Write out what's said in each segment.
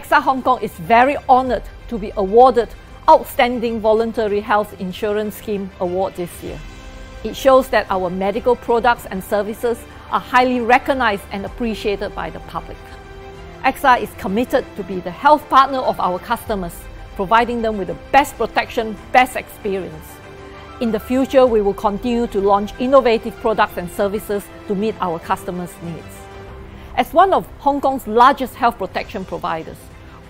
AXA Hong Kong is very honoured to be awarded Outstanding Voluntary Health Insurance Scheme Award this year. It shows that our medical products and services are highly recognised and appreciated by the public. AXA is committed to be the health partner of our customers, providing them with the best protection, best experience. In the future, we will continue to launch innovative products and services to meet our customers' needs. As one of Hong Kong's largest health protection providers,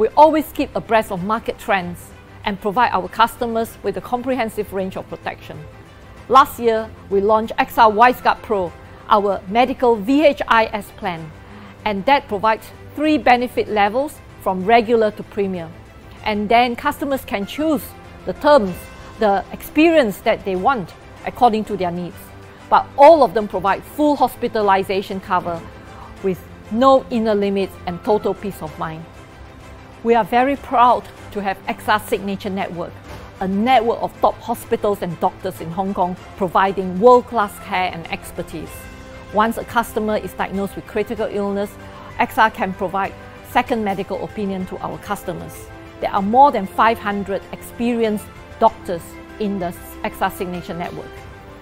we always keep abreast of market trends and provide our customers with a comprehensive range of protection. Last year, we launched AXA WiseGuard Pro, our medical VHIS plan, and that provides three benefit levels from regular to premium. And then customers can choose the terms, the experience that they want according to their needs. But all of them provide full hospitalization cover with no inner limits and total peace of mind. We are very proud to have AXA Signature Network, a network of top hospitals and doctors in Hong Kong providing world-class care and expertise. Once a customer is diagnosed with critical illness, AXA can provide second medical opinion to our customers. There are more than 500 experienced doctors in the AXA Signature Network.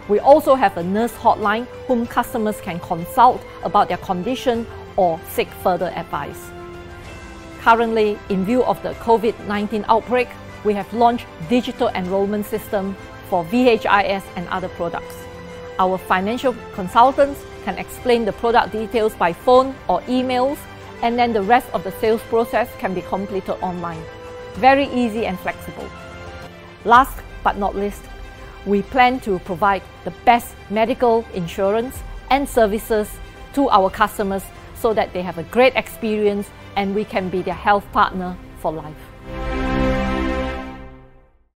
We also have a nurse hotline whom customers can consult about their condition or seek further advice. Currently, in view of the COVID-19 outbreak, we have launched digital enrollment system for VHIS and other products. Our financial consultants can explain the product details by phone or emails, and then the rest of the sales process can be completed online. Very easy and flexible. Last but not least, we plan to provide the best medical insurance and services to our customers so that they have a great experience and we can be their health partner for life.